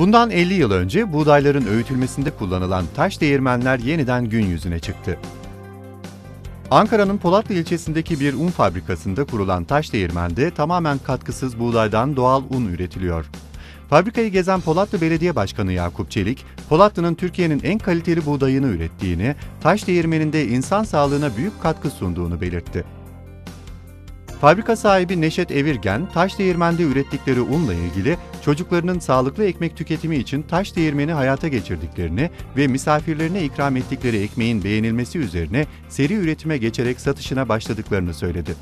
Bundan 50 yıl önce buğdayların öğütülmesinde kullanılan taş değirmenler yeniden gün yüzüne çıktı. Ankara'nın Polatlı ilçesindeki bir un fabrikasında kurulan taş değirmende tamamen katkısız buğdaydan doğal un üretiliyor. Fabrikayı gezen Polatlı Belediye Başkanı Yakup Çelik, Polatlı'nın Türkiye'nin en kaliteli buğdayını ürettiğini, taş değirmeninde insan sağlığına büyük katkı sunduğunu belirtti. Fabrika sahibi Neşet Evirgen, taş değirmende ürettikleri unla ilgili çocuklarının sağlıklı ekmek tüketimi için taş değirmeni hayata geçirdiklerini ve misafirlerine ikram ettikleri ekmeğin beğenilmesi üzerine seri üretime geçerek satışına başladıklarını söyledi.